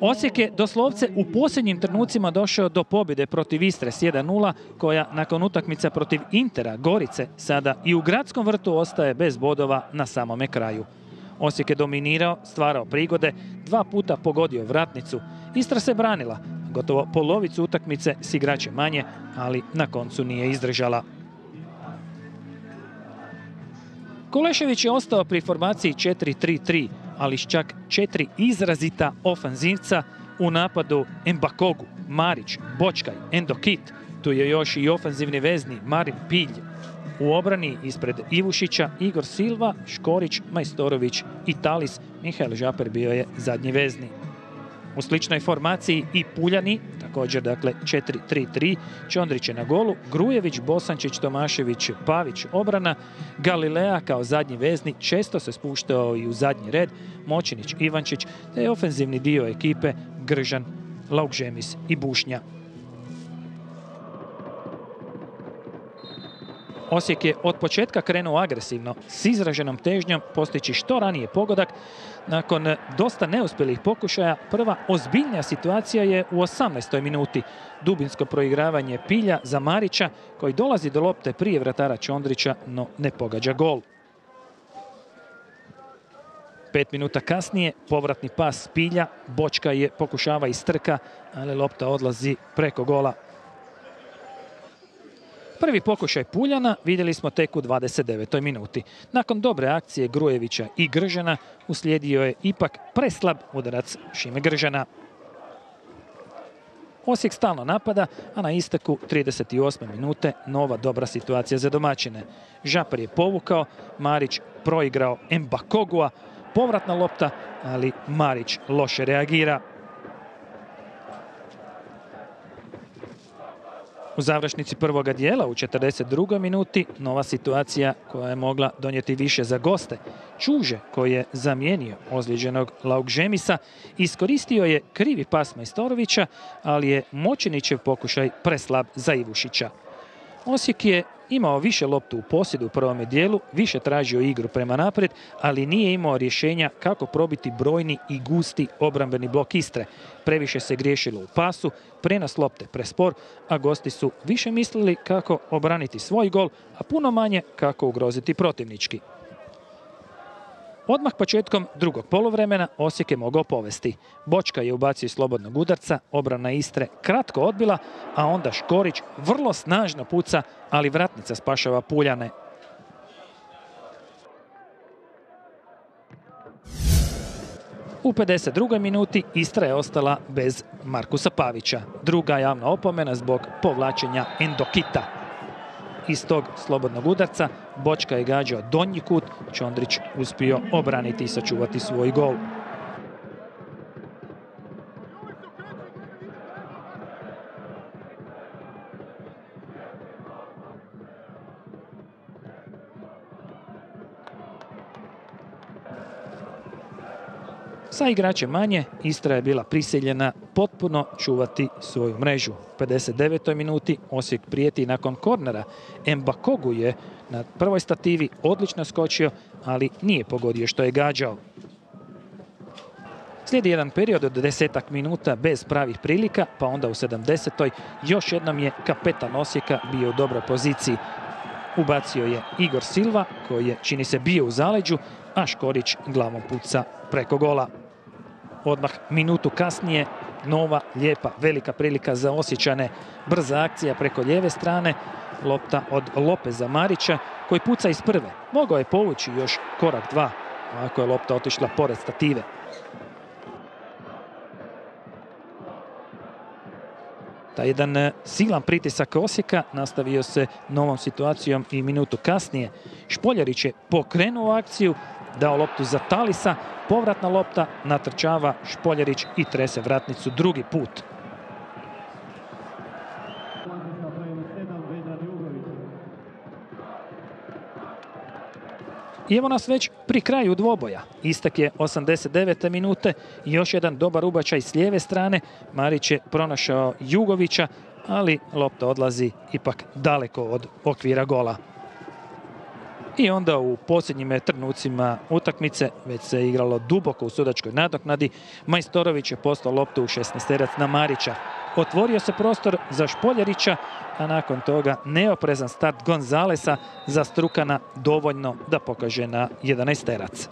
Osijek je doslovce u posljednjim trenucima došao do pobjede protiv Istre s 1-0, koja nakon utakmica protiv Intera, Gorice, sada i u gradskom vrtu ostaje bez bodova na samome kraju. Osijek je dominirao, stvarao prigode, dva puta pogodio vratnicu. Istra se branila, gotovo polovicu utakmice s igrače manje, ali na koncu nije izdržala. Kulešević je ostao pri formaciji 4-3-3, ali s čak četiri izrazita ofanzivca u napadu Mbakogu, Marić, Bočkaj, Endokit. Tu je još i ofanzivni vezni Marin Pilj. U obrani ispred Ivušića Igor Silva, Škorić, Majstorović i Talis. Mihael Žaper bio je zadnji vezni. U sličnoj formaciji i Puljani, također dakle 4-3-3, Čondrić je na golu, Grujević, Bosančić, Tomašević, Pavić, obrana, Galilea kao zadnji vezni često se spuštao i u zadnji red, Močinić, Ivančić, te je ofenzivni dio ekipe Gržan, Laukžemis i Bušnja. Osijek je od početka krenuo agresivno, s izraženom težnjom postići što ranije pogodak. Nakon dosta neuspjelih pokušaja, prva ozbiljnija situacija je u 18. minuti. Dubinsko proigravanje Pilja za Marića, koji dolazi do lopte prije vratara Čondrića, no ne pogađa gol. Pet minuta kasnije, povratni pas Pilja, Bočka je pokušava iz trka, ali lopta odlazi preko gola Prvi pokušaj Puljana vidjeli smo tek u 29. minuti. Nakon dobre akcije Grujevića i Gržana uslijedio je ipak preslab udarac Šime Gržana. Osijek stalno napada, a na isteku 38. minute nova dobra situacija za domaćine. Žapar je povukao, Marić proigrao Mbakogua, povratna lopta, ali Marić loše reagira. U završnici prvoga dijela u 42. minuti nova situacija koja je mogla donijeti više za goste. Čuže koji je zamijenio ozlijeđenog Laukžemisa iskoristio je krivi pas Majstorovića, ali je Močinićev pokušaj preslab za Ivušića. Osijek je imao više loptu u posjedu u prvome dijelu, više tražio igru prema naprijed, ali nije imao rješenja kako probiti brojni i gusti obrambeni blok Istre. Previše se griješilo u pasu, prenos lopte prespor, a gosti su više mislili kako obraniti svoj gol, a puno manje kako ugroziti protivnički. Odmah početkom drugog poluvremena Osijek je mogao povesti. Bočka je ubacio slobodnog udarca, obrana Istre kratko odbila, a onda Škorić vrlo snažno puca, ali vratnica spašava Puljane. U 52. minuti Istra je ostala bez Markusa Pavića. Druga javna opomena zbog povlačenja Endokita iz tog slobodnog udarca. Bočka je gađao donji kut, Čondrić uspio obraniti i sačuvati svoj gol. Sa igračem manje, Istra je bila prisiljena potpuno čuvati svoju mrežu. U 59. minuti Osijek prijeti nakon kornera. Mbakogu je na prvoj stativi odlično skočio, ali nije pogodio što je gađao. Slijedi jedan period od desetak minuta bez pravih prilika, pa onda u 70. još jednom je kapetan Osijeka bio u dobroj poziciji. Ubacio je Igor Silva, koji je, čini se, bio u zaleđu, a Škorić glavom puca preko gola. Odmah minutu kasnije nova, lijepa, velika prilika za Osjećane. Brza akcija preko lijeve strane. Lopta od Lopeza Marića koji puca iz prve. Mogao je povući još korak dva. Ovako je lopta otišla pored stative. Taj jedan e, silan pritisak Osijeka nastavio se novom situacijom i minutu kasnije. Špoljarić je pokrenuo akciju, dao loptu za Talisa, povratna lopta, natrčava Špoljarić i trese vratnicu drugi put. I evo nas već pri kraju dvoboja. Istak je 89. minute još jedan dobar ubačaj s lijeve strane. Marić je pronašao Jugovića, ali lopta odlazi ipak daleko od okvira gola. I onda u posljednjim trenucima utakmice već se igralo duboko u sudačkoj nadoknadi. Majstorović je postao loptu u 16 na Marića. Otvorio se prostor za Špoljarića, a nakon toga neoprezan start Gonzalesa za Strukana dovoljno da pokaže na 11 terac.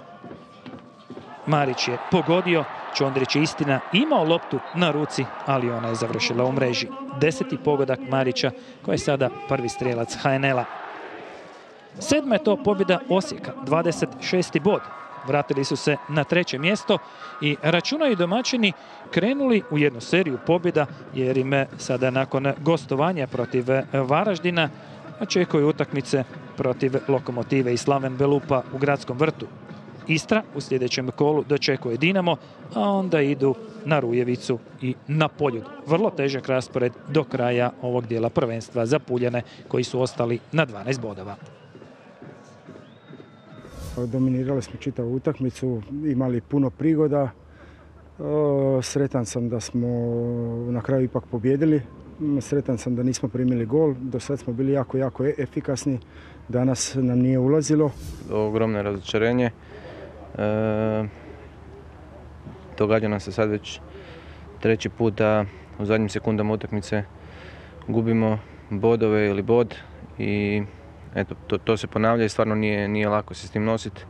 Marić je pogodio, Čondrić je istina imao loptu na ruci, ali ona je završila u mreži. Deseti pogodak Marića, koji je sada prvi strelac HNL-a. Sedma je to pobjeda Osijeka, 26. bod. Vratili su se na treće mjesto i računaju domaćini krenuli u jednu seriju pobjeda jer im sada nakon gostovanja protiv Varaždina očekuju utakmice protiv Lokomotive i Slaven Belupa u gradskom vrtu. Istra u sljedećem kolu dočekuje Dinamo, a onda idu na Rujevicu i na Poljud. Vrlo težak raspored do kraja ovog dijela prvenstva za Puljane koji su ostali na 12 bodova. Dominirali smo čitavu utakmicu, imali puno prigoda. Sretan sam da smo na kraju ipak pobjedili. Sretan sam da nismo primili gol. Do sad smo bili jako, jako e- efikasni. Danas nam nije ulazilo. Ogromno razočarenje. E, događa nam se sad već treći put da u zadnjim sekundama utakmice gubimo bodove ili bod i eto, to, to se ponavlja i stvarno nije, nije lako se s tim nositi.